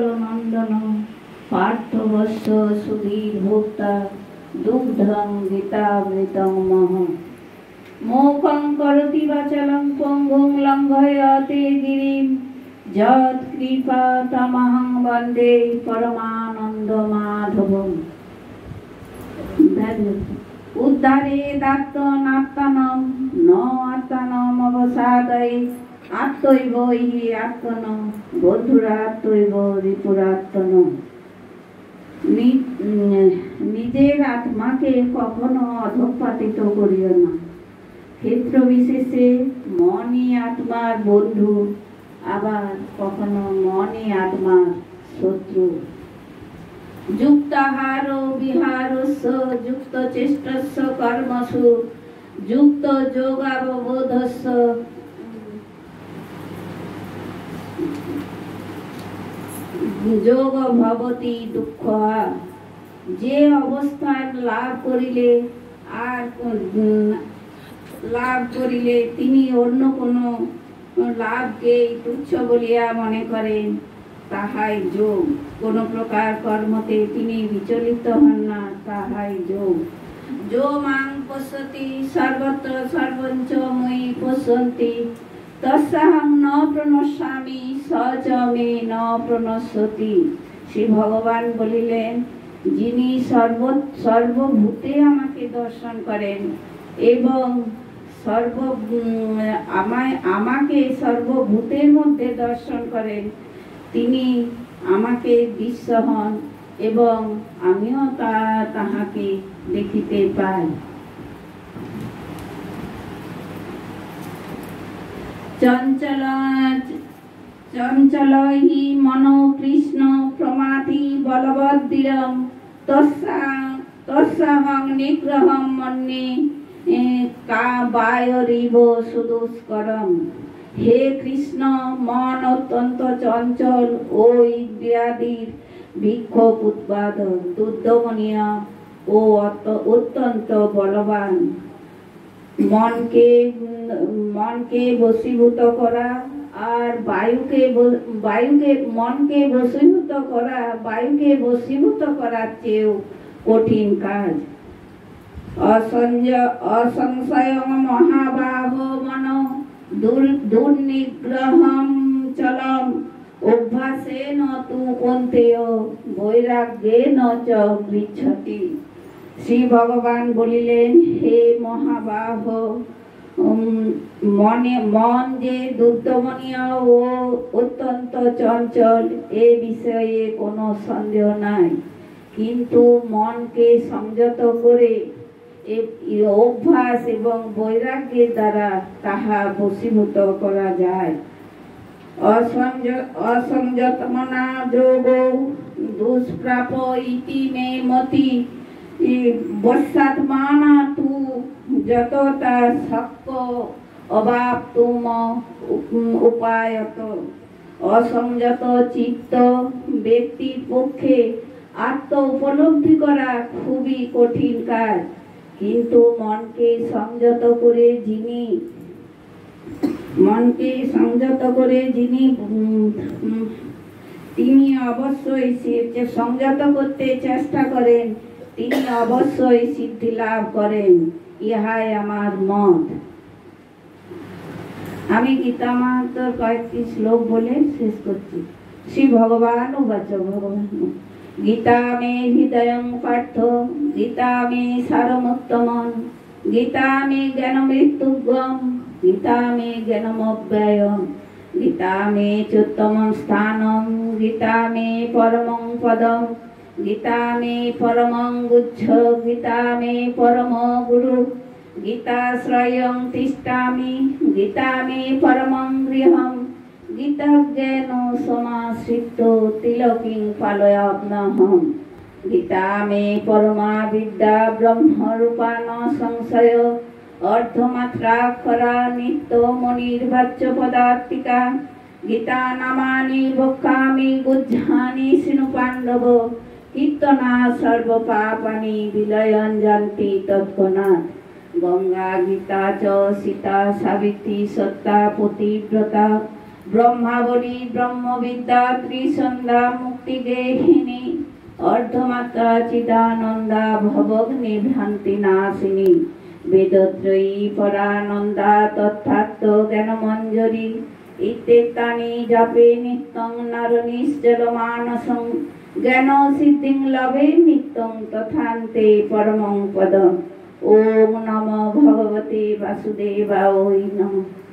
নন্দন পার্থবস্য সুধীর ভোক্তা দুগ্ধং গীতামৃতং মহ মোকং করতি বাচলং পঙ্গুং লঙ্ঘয়তে গিরিম। যৎ কৃপা তমহং বন্দে পরমানন্দ মাধবম উদ্ধারে দাত্তনাত্তনম ন আত্তনম অবসাদয়ে আত্মৈব হি আত্মন, বন্ধুরা আত্মৈব রিপুরাত্মন নিজের আত্মাকে কখনো অধপাতিত করিও না। ক্ষেত্র বিশেষে মনই আত্মার বন্ধু, আবার কখনো মনই আত্মার শত্রু। যুক্তাহার বিহারস্য যুক্ত চেষ্টস্য কর্মসু, যুক্ত যোগাববোধস্য যোগ ভবতি দুঃখ। যে অবস্থান লাভ করিলে আর লাভ করিলে তিনি অন্য কোনো লাভকে তুচ্ছ বলিয়া মনে করেন, তাহাই যোগ। কোন প্রকার কর্মতে তিনি বিচলিত হন না, তাহাই যোগ। যো মাং পশ্যতি, সর্বত্র সর্বঞ্চ মই তস্যাহং ন প্রণশ্যামি স চ মে ন প্রণশ্যতি শ্রী ভগবান বলিলেন, যিনি সর্ব সর্বভূতে আমাকে দর্শন করেন এবং সর্ব আমায়, আমাকে সর্বভূতের মধ্যে দর্শন করেন, তিনি আমাকে দৃশ্য হন এবং আমিও তা, তাহাকে দেখিতে পাই। চঞ্চল চঞ্চল হি মন কৃষ্ণ প্রমাথি বলবদ্দিরম তস্যা তস্যাহং নিগ্রহম মন্যে কা বায়রিব সুদুষ্করম। হে কৃষ্ণ, মন অত্যন্ত চঞ্চল ও ইন্দ্রিয়াদির বিক্ষোভ উৎপাদন দুর্দমনীয় ও অত- অত্যন্ত বলবান। মনকে মনকে বশীভূত করা আর বায়ুকে বায়ুকে, মনকে বশীভূত করা, বায়ুকে বশীভূত করার চেয়েও কঠিন কাজ। অসঞ্জ- অসংশয় মহাবাহ মন দুর- দুর্নিগ্রহম চলম। অভ্যাসে ন তু কন্তেয় বৈরাগ্যে ন চ গৃচ্ছতি শ্রী ভগবান বলিলেন, হে মহাবাহ মনে, মন যে দুর্দমনীয় ও অত্যন্ত চঞ্চল, এ বিষয়ে কোনো সন্দেহ নাই। কিন্তু মনকে সংযত করে অভ্যাস এবং বৈরাগ্যের দ্বারা তাহা বশীভূত করা যায়। অসংয- অসংযতমনা যোগ দুষ্প্রাপ ইতি মে মতি বসাত্মানা তু যতটা শক্য অভাব তুম উপায়ত। অসংযত চিত্ত ব্যক্তির পক্ষে আত্ম উপলব্ধি করা খুবই কঠিন কাজ। কিন্তু মনকে সংযত করে যিনি মনকে সংযত করে যিনি তিনি অবশ্যই সে- সংযত করতে চেষ্টা করেন তিনি অবশ্যই সিদ্ধি লাভ করেন। ইহাই আমার মত। আমি গীতা মাহাত্মর কয়েকটি শ্লোক বলে শেষ করছি। শ্রী ভগবান উবাচ ভগবান। গীতা মে হৃদয়ং পার্থ, গীতা মে সারমুত্তমন গীতা মে জ্ঞান মৃত্যুগম গীতা মে জ্ঞানমব্যয়ম গীতা মে চোত্তমম স্থানম গীতা মে পরমং পদম। মে পরমং গুচ্ছ গীতা মে পরম গুরু গীতাশ্রয়ং তিষ্ঠামি গীতা মে পরমং গৃহম গীতা জ্ঞান সমাশ্রিত তিলকিং পালয়াবনহম গীতা মে পরমা বিদ্যা ব্রহ্মরূপা ন সংশয় অর্ধমাত্রাক্ষরা নিত্য মনির্বাচ্য পদার্থিকা গীতা নামানি বক্ষামি গুজ্জানি সিনু পাণ্ডব কীর্তনা সর্ব পাপানি বিলয়ন জান্তি তৎক্ষণাৎ। গঙ্গা, গীতা চ, সীতা, সাবিত্রী, সত্তা পতিব্রতা ব্রহ্মাবলী, ব্রহ্মবিদ্যা, ত্রিসন্ধ্যা মুক্তিগেহিনী অর্ধমাত্রা, চিদানন্দা, ভবগ্নি ভ্রান্তি নাশিনী বেদত্রয়ী, পরানন্দা, তথার্থ জ্ঞানমঞ্জরি ইত্যেতানি জপে নিত্যং নর নিশ্চল মানসং। জ্ঞান সিদ্ধিং লভে নিত্যং তথান্তে পরমং পদম ওম নম ভগবতে বাসুদেবায় নমঃ।